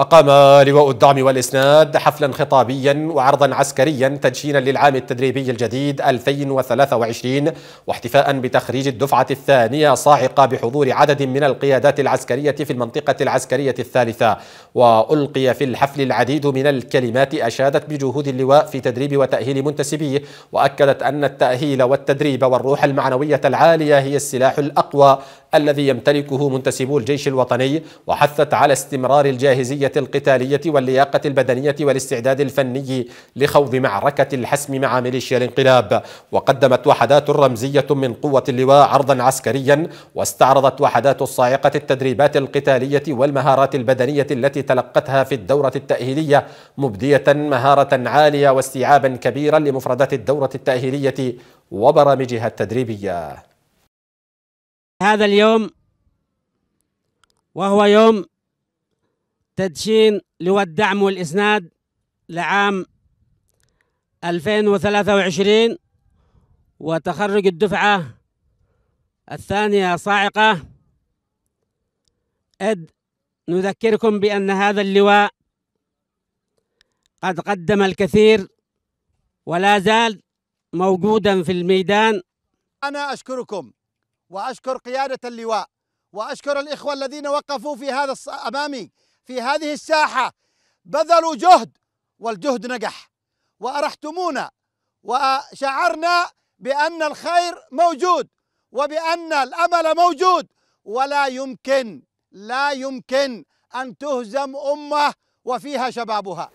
أقام لواء الدعم والإسناد حفلا خطابيا وعرضا عسكريا تدشينا للعام التدريبي الجديد 2023 واحتفاء بتخريج الدفعة الثانية صاعقة بحضور عدد من القيادات العسكرية في المنطقة العسكرية الثالثة. وألقي في الحفل العديد من الكلمات أشادت بجهود اللواء في تدريب وتأهيل منتسبيه وأكدت أن التأهيل والتدريب والروح المعنوية العالية هي السلاح الأقوى الذي يمتلكه منتسبو الجيش الوطني وحثت على استمرار الجاهزية القتالية واللياقة البدنية والاستعداد الفني لخوض معركة الحسم مع ميليشيا الانقلاب. وقدمت وحدات رمزية من قوة اللواء عرضا عسكريا واستعرضت وحدات الصاعقة التدريبات القتالية والمهارات البدنية التي تلقتها في الدورة التأهيلية مبدية مهارة عالية واستيعابا كبيرا لمفردات الدورة التأهيلية وبرامجها التدريبية. هذا اليوم وهو يوم تدشين لواء الدعم والإسناد لعام 2023 وتخرج الدفعة الثانية صاعقة. إذ نذكركم بأن هذا اللواء قد قدم الكثير ولا زال موجودا في الميدان. أنا أشكركم وأشكر قيادة اللواء وأشكر الإخوة الذين وقفوا في هذا أمامي في هذه الساحة بذلوا جهد والجهد نجح وأرحتمونا وشعرنا بأن الخير موجود وبأن الأمل موجود ولا يمكن لا يمكن أن تهزم أمة وفيها شبابها.